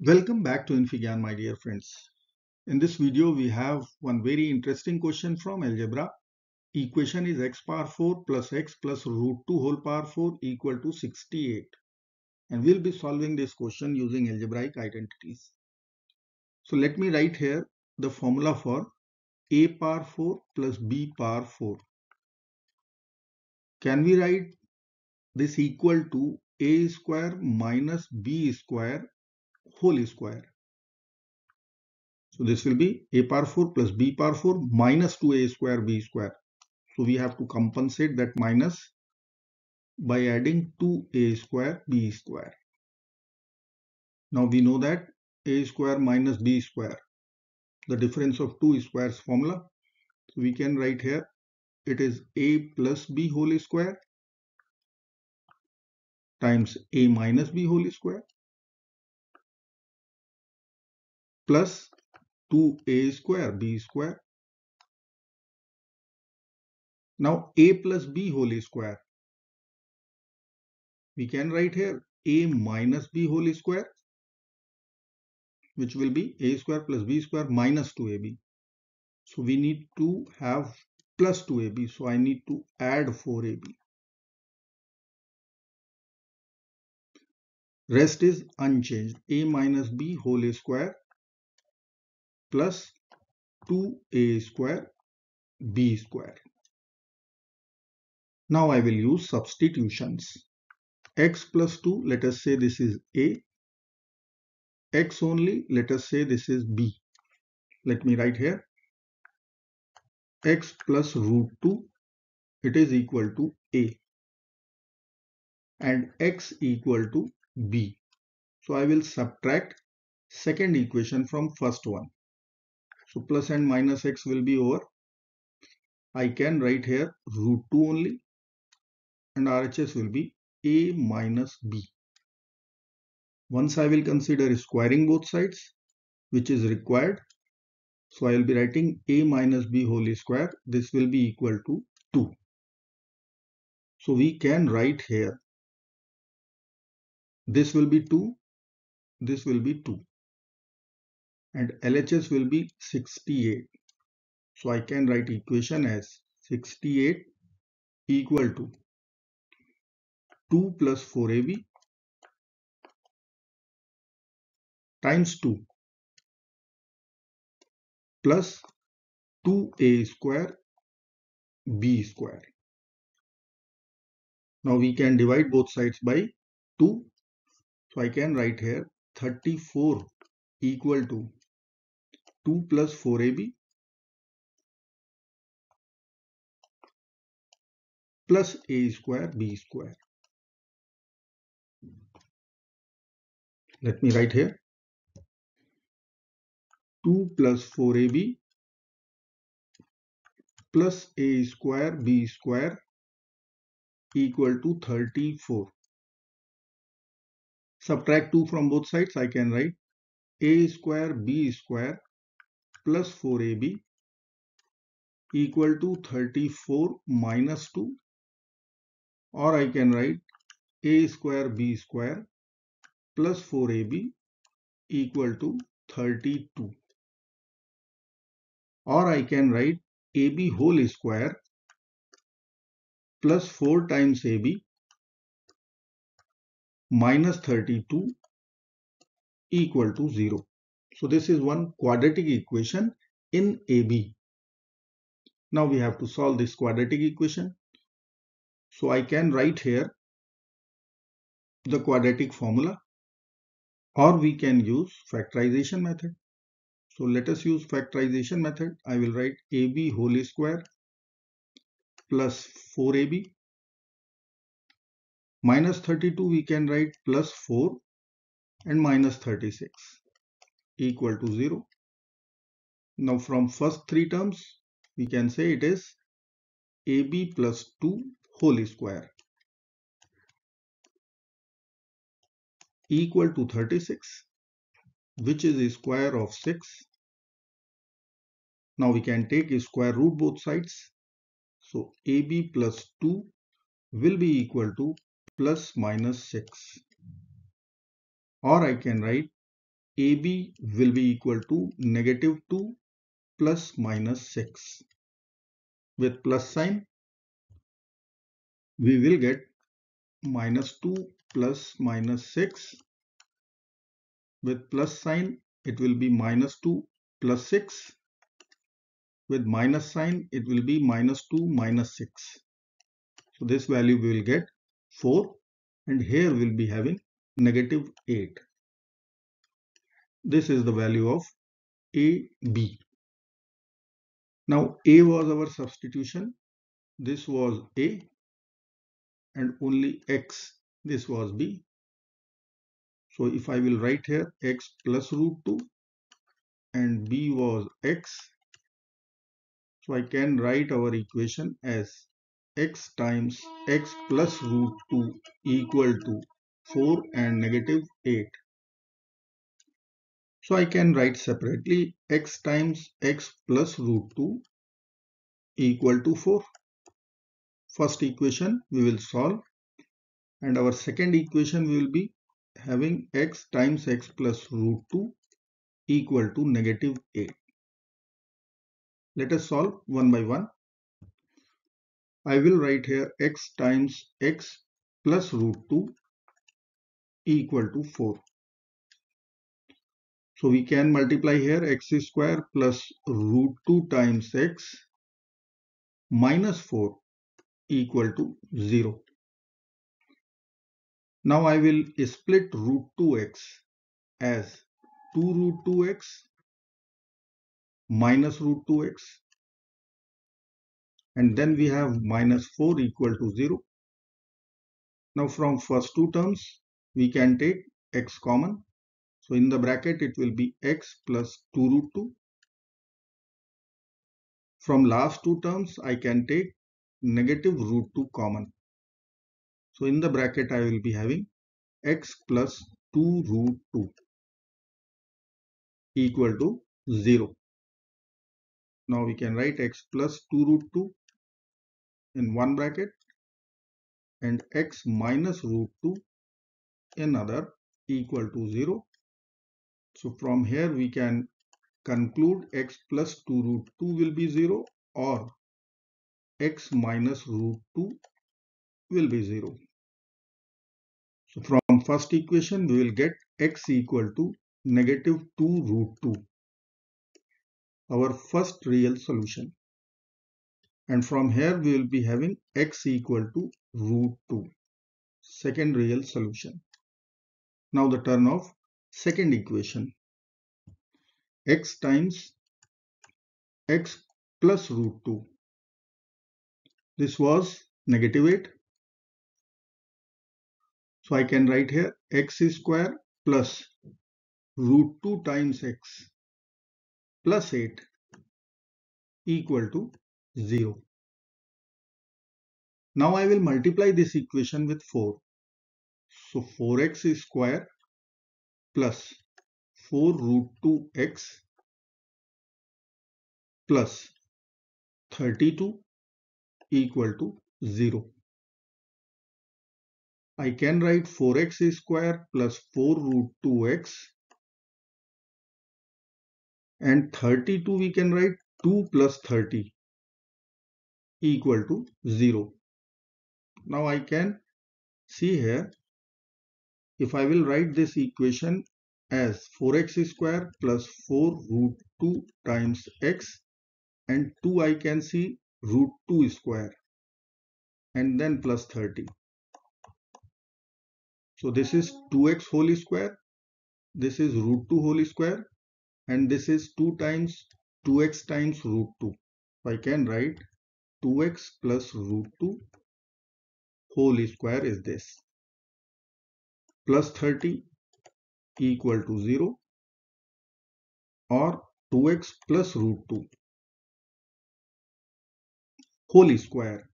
Welcome back to InfyGyan, my dear friends. In this video, we have one very interesting question from algebra. Equation is x power 4 plus x plus root 2 whole power 4 equal to 68. And we'll be solving this question using algebraic identities. So let me write here the formula for a power 4 plus b power 4. Can we write this equal to a square minus b square whole square. So this will be a power 4 plus b power 4 minus 2a square b square. So we have to compensate that minus by adding 2a square b square. Now we know that a square minus b square, the difference of two squares formula. So we can write here it is a plus b whole square times a minus b whole square plus 2a square b square. Now a plus b whole square. We can write here a minus b whole square which will be a square plus b square minus 2ab. So we need to have plus 2ab. So I need to add 4ab. Rest is unchanged. a minus b whole square plus 2a square b square. Now I will use substitutions. x plus 2, let us say this is a. x only, let us say this is b. Let me write here. x plus root 2, it is equal to a. And x equal to b. So I will subtract second equation from first one. So plus and minus x will be over. I can write here root 2 only and RHS will be a minus b. Once I will consider squaring both sides which is required. So I will be writing a minus b whole square. This will be equal to 2. So we can write here. This will be 2. This will be 2 and LHS will be 68. So I can write equation as 68 equal to 2 plus 4AB times 2 plus 2A square B square. Now we can divide both sides by 2. So I can write here 34 equal to 2 plus 4ab plus a square b square. Let me write here 2 plus 4ab plus a square b square equal to 34. Subtract 2 from both sides I can write a square b square plus 4ab equal to 34 minus 2 or I can write a square b square plus 4ab equal to 32 or I can write ab whole square plus 4 times ab minus 32 equal to 0. So this is one quadratic equation in AB. Now we have to solve this quadratic equation. So I can write here the quadratic formula or we can use factorization method. So let us use factorization method. I will write AB whole square plus 4AB minus 32 we can write plus 4 and minus 36 equal to 0. Now from first three terms, we can say it is AB plus 2 whole square equal to 36 which is the square of 6. Now we can take a square root both sides. So AB plus 2 will be equal to plus minus 6 or I can write AB will be equal to negative 2 plus minus 6. With plus sign, we will get minus 2 plus minus 6. With plus sign, it will be minus 2 plus 6. With minus sign, it will be minus 2 minus 6. So this value we will get 4 and here we'll be having negative 8. This is the value of AB. Now A was our substitution. This was A and only X. This was B. So if I will write here X plus root 2 and B was X. So I can write our equation as x times x plus root 2 equal to 4 and negative 8. So I can write separately x times x plus root 2 equal to 4. First equation we will solve and our second equation will be having x times x plus root 2 equal to negative 8. Let us solve one by one. I will write here x times x plus root 2 equal to 4. So we can multiply here x square plus root 2 times x minus 4 equal to 0. Now I will split root 2x as 2 root 2x minus root 2x and then we have minus 4 equal to 0. Now from first two terms we can take x common. So in the bracket it will be x plus 2 root 2. From last two terms I can take negative root 2 common. So in the bracket I will be having x plus 2 root 2 equal to 0. Now we can write x plus 2 root 2 in one bracket and x minus root 2 another equal to 0. So from here we can conclude x plus 2 root 2 will be 0 or x minus root 2 will be 0. So from first equation we will get x equal to negative 2 root 2. Our first real solution and from here we will be having x equal to root 2 second real solution now the turn of second equation x times x plus root 2 this was negative 8 so I can write here x square plus root 2 times x plus 8 equal to 0. Now I will multiply this equation with 4. So 4x square plus 4 root 2x plus 32 equal to 0. I can write 4x square plus 4 root 2x and 32 we can write 2 plus 30 equal to 0. Now I can see here if I will write this equation as 4x square plus 4 root 2 times x and 2 I can see root 2 square and then plus 30. So this is 2x whole square, this is root 2 whole square and this is 2 times 2x times root 2. So I can write 2x plus root 2 whole square is this plus 30 equal to 0 or 2x plus root 2 whole square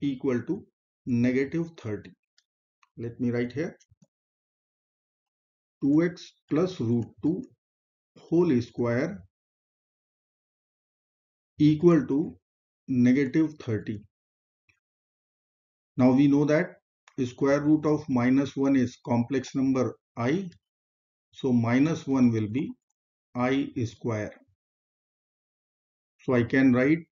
equal to negative 30 let me write here 2x plus root 2 whole square equal to negative 30. Now we know that square root of minus 1 is complex number i So minus 1 will be i square. So I can write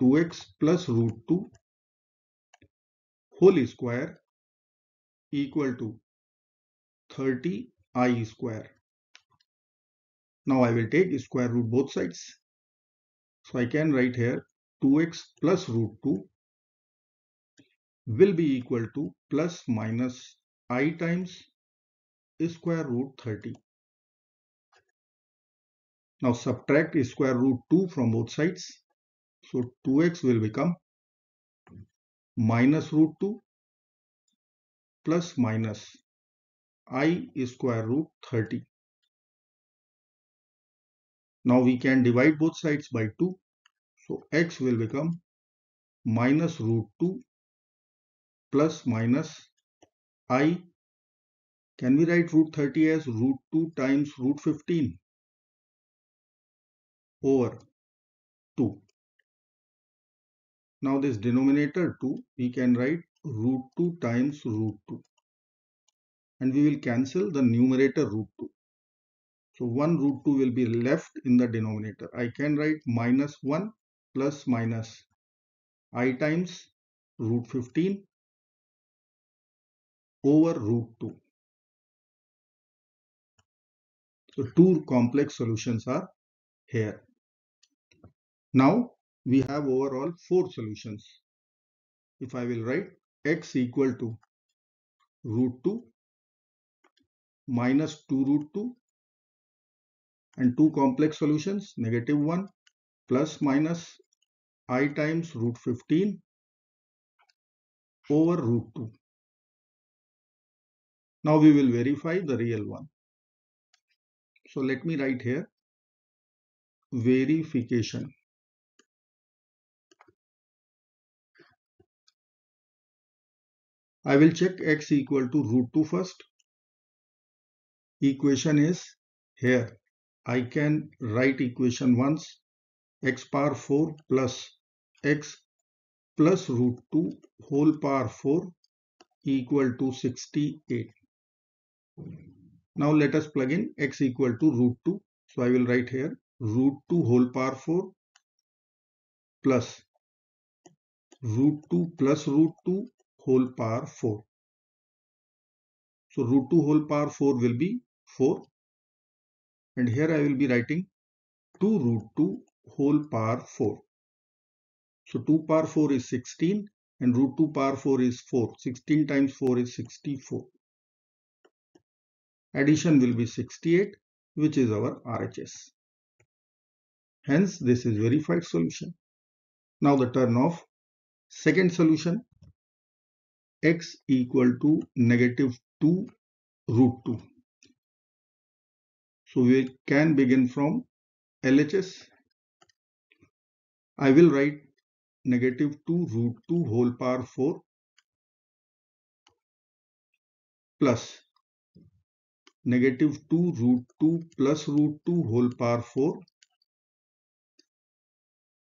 2x plus root 2 whole square equal to 30 i square. Now I will take square root both sides. So I can write here 2x plus root 2 will be equal to plus minus i times square root 30. Now subtract square root 2 from both sides. So 2x will become minus root 2 plus minus i square root 30. Now we can divide both sides by 2. So x will become minus root 2 plus minus i. Can we write root 30 as root 2 times root 15 over 2. Now this denominator 2 we can write root 2 times root 2 and we will cancel the numerator root 2. So 1 root 2 will be left in the denominator. I can write minus 1 plus minus i times root 15 over root 2. So two complex solutions are here. Now we have overall four solutions. If I will write x equal to root 2 minus 2 root 2 and two complex solutions negative 1 plus minus i times root 15 over root 2. Now we will verify the real one. So let me write here verification. I will check x equal to root 2 first. Equation is here. I can write equation once x power 4 plus x plus root 2 whole power 4 equal to 68. Now let us plug in x equal to root 2. So I will write here root 2 whole power 4 plus root 2 plus root 2 whole power 4. So root 2 whole power 4 will be 4 and here I will be writing 2 root 2 whole power 4. So 2 power 4 is 16 and root 2 power 4 is 4. 16 times 4 is 64. Addition will be 68 which is our RHS. Hence this is verified solution. Now the turn of second solution x equal to negative 2 root 2. So we can begin from LHS. I will write negative 2 root 2 whole power 4 plus negative 2 root 2 plus root 2 whole power 4.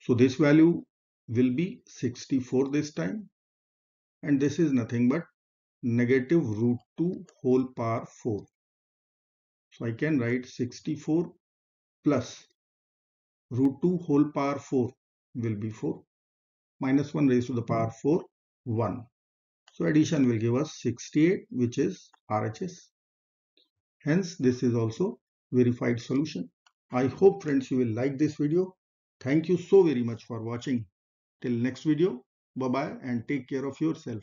So this value will be 64 this time and this is nothing but negative root 2 whole power 4. So I can write 64 plus root 2 whole power 4 will be 4 minus 1 raised to the power 4 1. So addition will give us 68 which is RHS. Hence this is also verified solution. I hope friends you will like this video. Thank you so very much for watching. Till next video. Bye bye and take care of yourself.